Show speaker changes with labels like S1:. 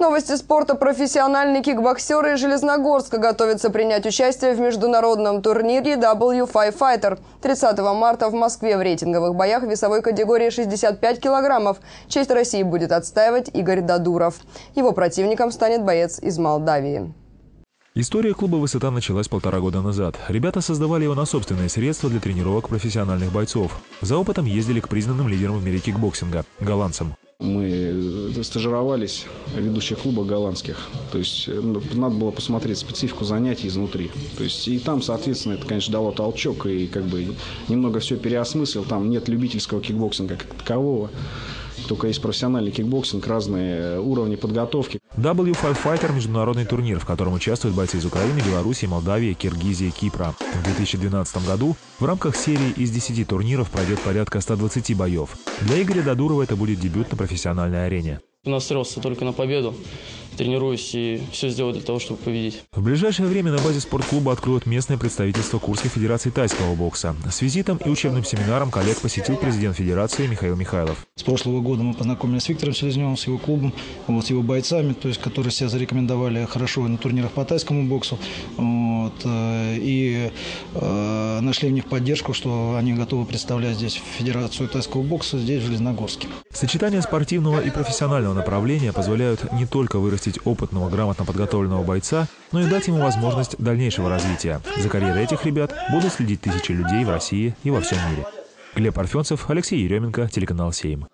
S1: Новости спорта. Профессиональные кикбоксеры из Железногорска готовятся принять участие в международном турнире W5 Fighter. 30 марта в Москве в рейтинговых боях весовой категории 65 килограммов. Честь России будет отстаивать Игорь Дадуров. Его противником станет боец из Молдавии.
S2: История клуба «Высота» началась полтора года назад. Ребята создавали его на собственные средства для тренировок профессиональных бойцов. За опытом ездили к признанным лидерам в мире кикбоксинга – голландцам.
S3: Мы стажировались ведущих клубах голландских. То есть э, ну, надо было посмотреть специфику занятий изнутри. То есть и там, соответственно, это, конечно, дало толчок и как бы немного все переосмыслил. Там нет любительского кикбоксинга как такового. Только есть профессиональный кикбоксинг, разные уровни подготовки.
S2: W5 Fighter – международный турнир, в котором участвуют бойцы из Украины, Белоруссии, Молдавии, Киргизии, Кипра. В 2012 году в рамках серии из 10 турниров пройдет порядка 120 боев. Для Игоря Дадурова это будет дебют на профессиональной арене.
S4: Настроился только на победу тренируюсь и все сделаю для того, чтобы победить.
S2: В ближайшее время на базе спортклуба откроют местное представительство Курской Федерации тайского бокса. С визитом и учебным семинаром коллег посетил президент Федерации Михаил Михайлов.
S5: С прошлого года мы познакомились с Виктором Селезневым, с его клубом, вот, с его бойцами, то есть, которые себя зарекомендовали хорошо на турнирах по тайскому боксу. Вот, э, и э, нашли в них поддержку, что они готовы представлять здесь Федерацию тайского бокса здесь, в Железногорске.
S2: Сочетание спортивного и профессионального направления позволяют не только вырастить опытного, грамотно подготовленного бойца, но и дать ему возможность дальнейшего развития. За карьерой этих ребят будут следить тысячи людей в России и во всем мире. Глеб Парфенцев, Алексей Еременко, телеканал «Сейм».